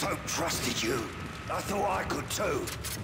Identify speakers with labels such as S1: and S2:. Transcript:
S1: so trusted you. I thought I could too.